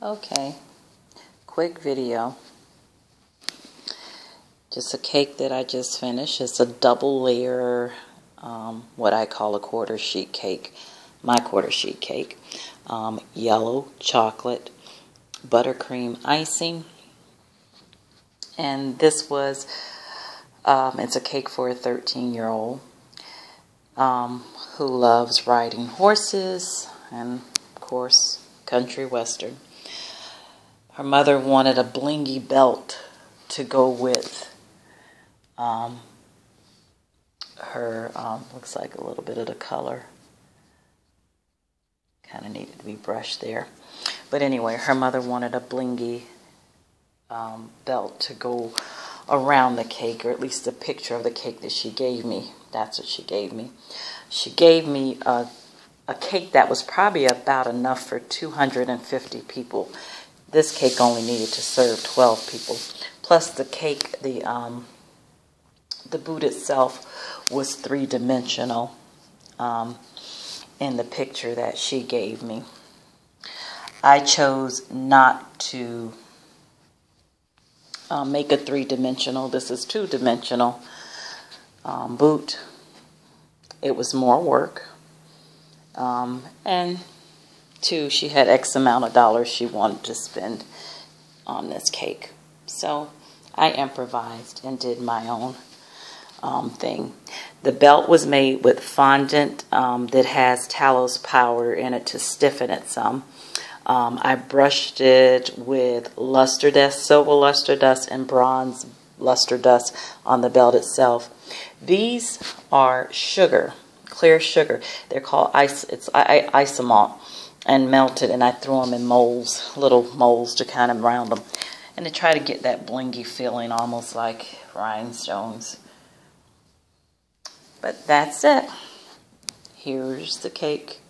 Okay, quick video. Just a cake that I just finished. It's a double layer, um, what I call a quarter sheet cake. My quarter sheet cake. Um, yellow chocolate, buttercream icing. And this was, um, it's a cake for a 13 year old um, who loves riding horses and, of course, country western. Her mother wanted a blingy belt to go with um, her, um, looks like a little bit of the color. Kind of needed to be brushed there. But anyway, her mother wanted a blingy um, belt to go around the cake, or at least a picture of the cake that she gave me. That's what she gave me. She gave me a, a cake that was probably about enough for 250 people this cake only needed to serve 12 people. Plus the cake, the um, the boot itself was three-dimensional um, in the picture that she gave me. I chose not to uh, make a three-dimensional. This is two-dimensional um, boot. It was more work. Um, and Two, she had X amount of dollars she wanted to spend on this cake. So I improvised and did my own um, thing. The belt was made with fondant um, that has Tylose powder in it to stiffen it some. Um, I brushed it with luster dust, silver luster dust, and bronze luster dust on the belt itself. These are sugar, clear sugar. They're called ice. It's isomalt and melted and I threw them in molds, little molds to kind of round them and to try to get that blingy feeling almost like rhinestones. But that's it. Here's the cake.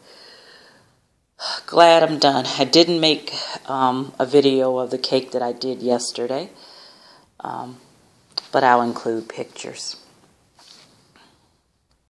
Glad I'm done. I didn't make um, a video of the cake that I did yesterday, um, but I'll include pictures.